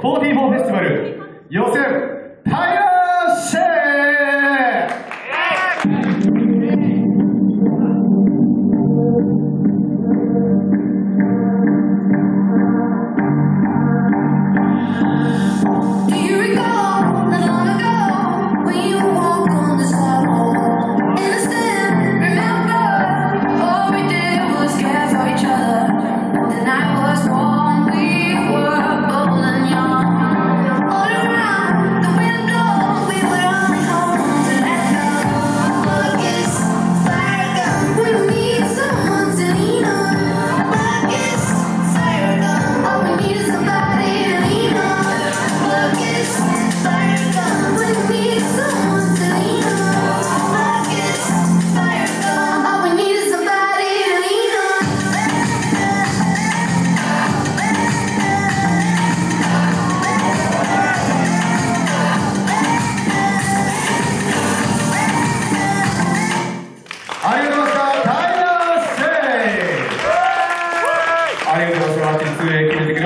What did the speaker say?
フェスティバル予選タイラーシェー!ありがとうございます。